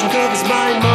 She gave us my mind.